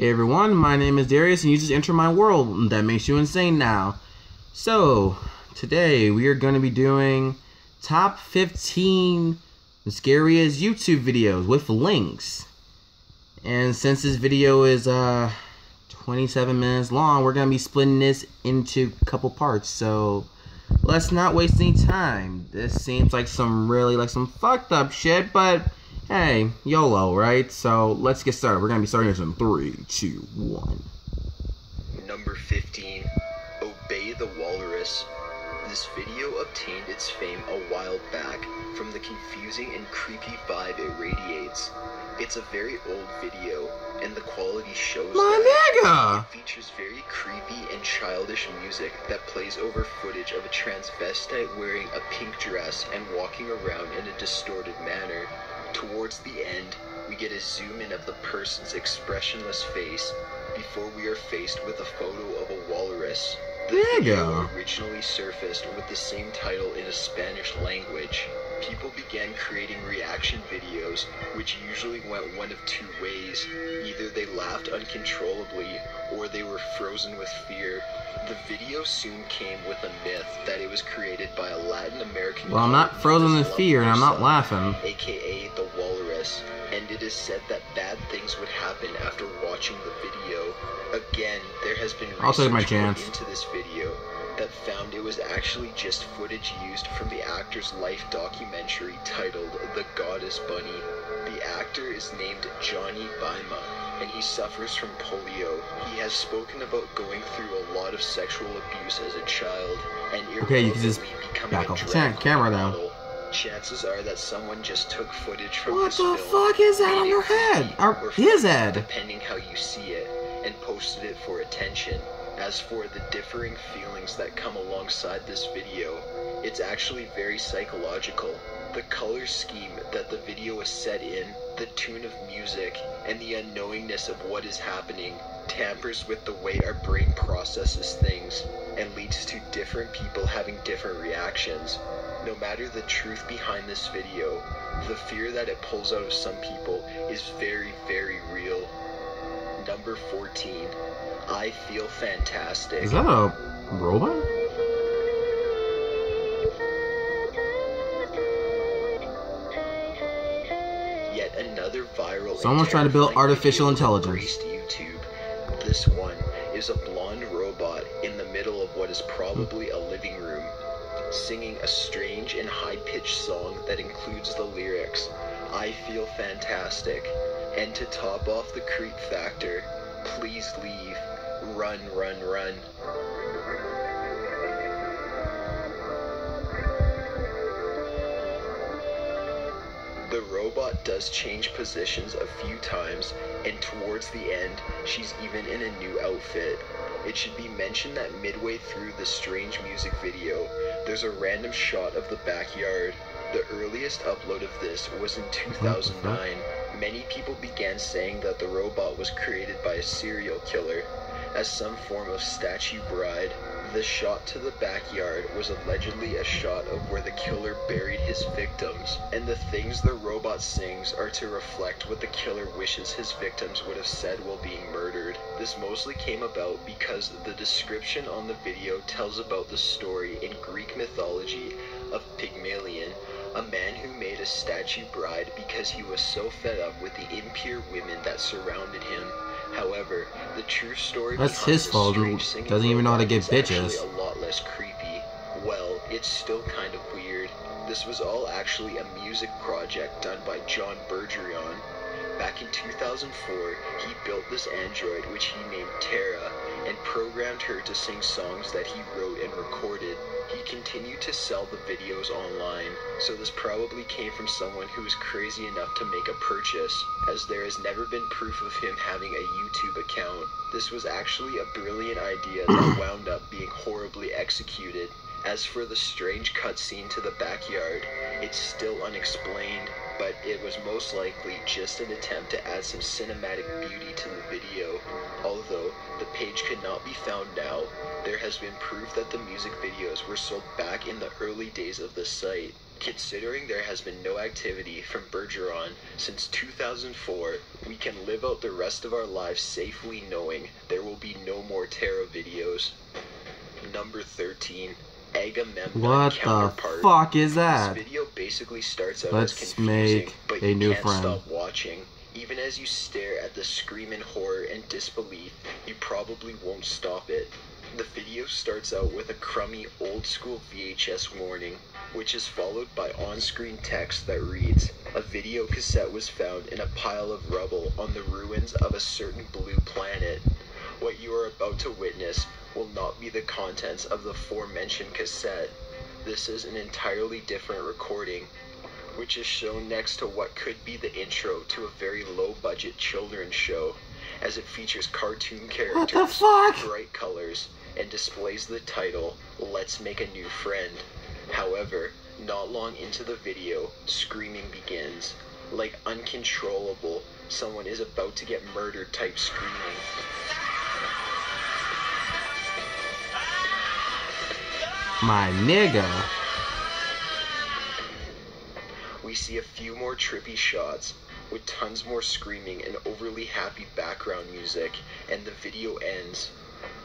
Hey everyone, my name is Darius and you just enter my world. That makes you insane now. So, today we are going to be doing top 15 scariest YouTube videos with links. And since this video is uh 27 minutes long, we're going to be splitting this into a couple parts. So, let's not waste any time. This seems like some really like some fucked up shit, but hey, YOLO, right? So let's get started. We're gonna be starting this in three, two, one. Number 15 Obey the Walrus. This video obtained its fame a while back from the confusing and creepy vibe it radiates. It's a very old video, and the quality shows My nigga! It features very creepy and childish music that plays over footage of a transvestite wearing a pink dress and walking around in a distorted manner. Towards the end, we get a zoom in of the person's expressionless face before we are faced with a photo of a walrus. The There you go. originally surfaced with the same title in a Spanish language. People began creating reaction videos, which usually went one of two ways. Either they laughed uncontrollably, or they were frozen with fear. The video soon came with a myth that it was created by a Latin American. Well, I'm not frozen with fear and I'm not laughing. aka the walrus, and it is said that bad things would happen after watching the video. Again, there has been I'll take my chance. into this video that found it was actually just footage used from the actor's life documentary titled The Goddess Bunny. The actor is named Johnny Baima, and he suffers from polio. He has spoken about going through a lot of sexual abuse as a child, and Okay, you can just back a off the camera now. Chances are that someone just took footage from What the fuck is that on your head? or his head? depending how you see it, and posted it for attention. As for the differing feelings that come alongside this video, it's actually very psychological. The color scheme that the video is set in, the tune of music, and the unknowingness of what is happening tampers with the way our brain processes things and leads to different people having different reactions. No matter the truth behind this video, the fear that it pulls out of some people is very, very real. Number 14. I feel fantastic. Is that a robot? Yet another viral. Someone's trying to build artificial intelligence. YouTube. This one is a blonde robot in the middle of what is probably a living room, singing a strange and high-pitched song that includes the lyrics, "I feel fantastic," and to top off the creep factor, "Please leave, run, run, run." The robot does change positions a few times, and towards the end, she's even in a new outfit. It should be mentioned that midway through the strange music video, there's a random shot of the backyard. The earliest upload of this was in 2009. Many people began saying that the robot was created by a serial killer as some form of statue bride. The shot to the backyard was allegedly a shot of where the killer buried his victims, and the things the robot sings are to reflect what the killer wishes his victims would have said while being murdered. This mostly came about because the description on the video tells about the story in Greek mythology of Pygmalion, a man who made a statue bride because he was so fed up with the impure women that surrounded him. However, the true story That's his fault, doesn't even know how to get bitches. A lot less creepy. Well, it's still kind of weird. This was all actually a music project done by John Bergeron. Back in 2004, he built this android which he named Tara and programmed her to sing songs that he wrote and recorded. He continued to sell the videos online, so this probably came from someone who was crazy enough to make a purchase, as there has never been proof of him having a YouTube account. This was actually a brilliant idea that wound up being horribly executed. As for the strange cutscene to the backyard, it's still unexplained, but it was most likely just an attempt to add some cinematic beauty to the video. Although the page could not be found now, there has been proof that the music videos were sold back in the early days of the site. Considering there has been no activity from Bergeron since 2004, we can live out the rest of our lives safely knowing there will be no more Tara videos. Number 13. Agamemnon What the fuck is This that? video basically starts out Let's as confusing, make but a you new can't friend. stop watching. Even as you stare at the scream in horror and disbelief, you probably won't stop it. The video starts out with a crummy old school VHS warning, which is followed by on screen text that reads A video cassette was found in a pile of rubble on the ruins of a certain blue planet. What you are about to witness will not be the contents of the aforementioned cassette. This is an entirely different recording, which is shown next to what could be the intro to a very low budget children's show, as it features cartoon characters, bright colors, and displays the title, Let's Make a New Friend. However, not long into the video, screaming begins. Like uncontrollable, someone is about to get murdered type screaming. My nigga. We see a few more trippy shots with tons more screaming and overly happy background music, and the video ends.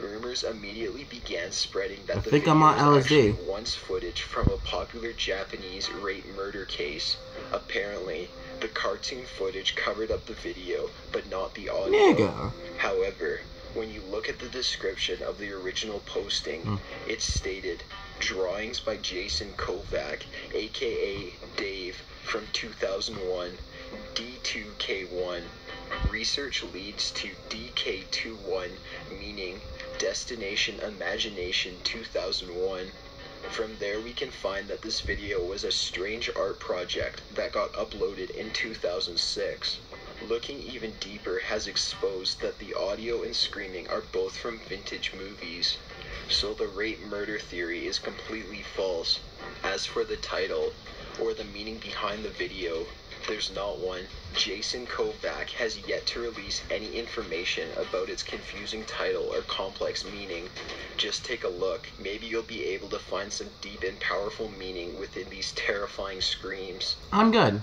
Rumors immediately began spreading that I the think video I'm on LSD. once footage from a popular Japanese rape murder case. Apparently, the cartoon footage covered up the video, but not the audio. Nigga. However, when you look at the description of the original posting, Hmm. it stated drawings by Jason Kovac, aka Dave, from 2001, D2K1. Research leads to DK21, meaning Destination Imagination 2001. From there, we can find that this video was a strange art project that got uploaded in 2006. Looking even deeper has exposed that the audio and screaming are both from vintage movies. So the rape murder theory is completely false. As for the title, or the meaning behind the video, there's not one. Jason Kovac has yet to release any information about its confusing title or complex meaning. Just take a look. Maybe you'll be able to find some deep and powerful meaning within these terrifying screams. I'm good.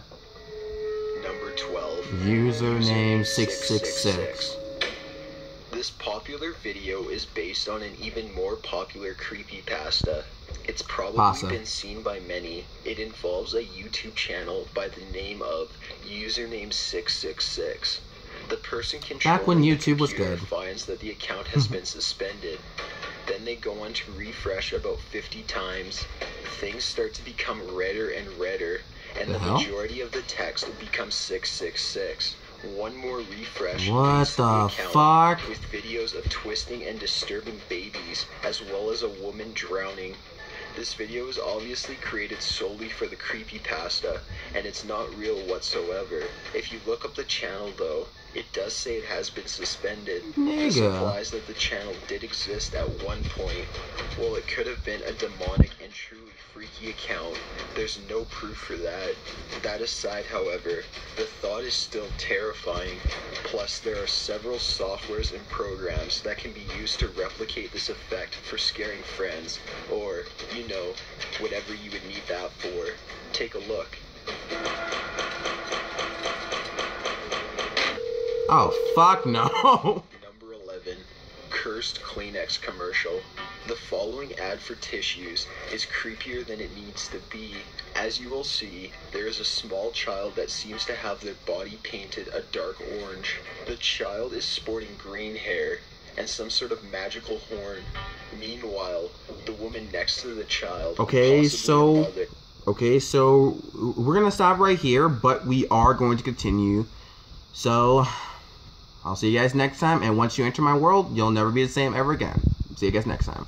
Number 12. Username 666. This popular video is based on an even more popular creepypasta. It's probably been seen by many. It involves a YouTube channel by the name of Username666. The person controlling Back when YouTube was good. finds that the account has been suspended. Then they go on to refresh about 50 times. Things start to become redder and redder, and The the, majority of the text becomes 666. One more refresh. What the fuck? With videos of twisting and disturbing babies, as well as a woman drowning. This video is obviously created solely for the creepypasta, and it's not real whatsoever. If you look up the channel though, it does say it has been suspended. This Nigga. implies that the channel did exist at one point. Well, it could have been a demonic account. There's no proof for that. That aside, however, the thought is still terrifying. Plus, there are several softwares and programs that can be used to replicate this effect for scaring friends, or, you know, whatever you would need that for. Take a look. Oh, fuck no. Number 11. Cursed Kleenex commercial. The following ad for tissues is creepier than it needs to be. As you will see, there is a small child that seems to have their body painted a dark orange. The child is sporting green hair and some sort of magical horn. Meanwhile, the woman next to the child. Okay, so- mother- Okay, so we're gonna stop right here, but we are going to continue. So I'll see you guys next time, and once you enter my world, you'll never be the same ever again. See you guys next time.